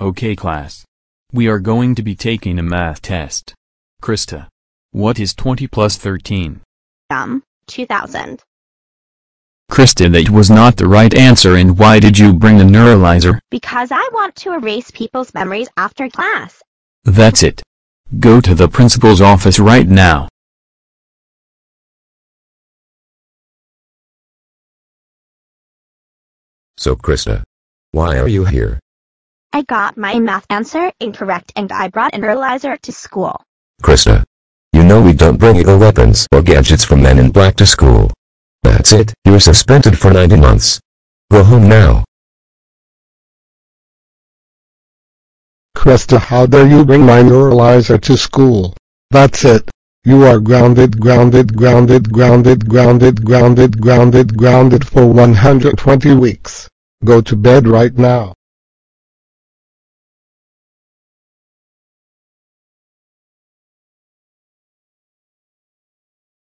Okay class. We are going to be taking a math test. Krista. What is 20 plus 13? Um, 2000. Krista that was not the right answer and why did you bring the neuralizer? Because I want to erase people's memories after class. That's it. Go to the principal's office right now. So Krista. Why are you here? I got my math answer incorrect and I brought an neuralizer to school. Krista. You know we don't bring illegal weapons or gadgets from men in black to school. That's it, you're suspended for 90 months. Go home now. Krista how dare you bring my neuralizer to school. That's it. You are grounded grounded grounded grounded grounded grounded grounded grounded for 120 weeks. Go to bed right now.